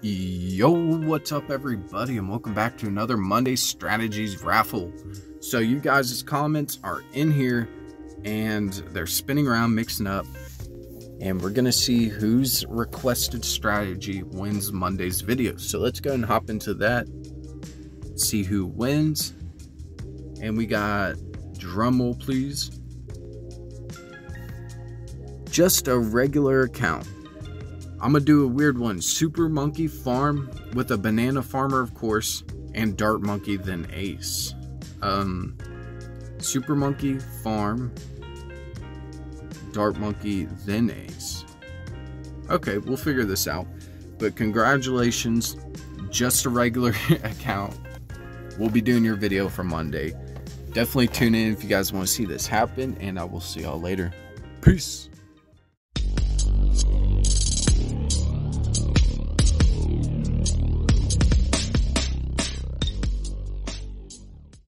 Yo, what's up everybody and welcome back to another Monday Strategies raffle. So you guys' comments are in here and they're spinning around mixing up and we're gonna see whose requested strategy wins Monday's video. So let's go and hop into that, see who wins. And we got drumroll please. Just a regular account. I'm gonna do a weird one. Super Monkey Farm with a Banana Farmer, of course, and Dart Monkey, then Ace. Um, Super Monkey Farm, Dart Monkey, then Ace. Okay, we'll figure this out. But congratulations, just a regular account. We'll be doing your video for Monday. Definitely tune in if you guys want to see this happen, and I will see y'all later. Peace.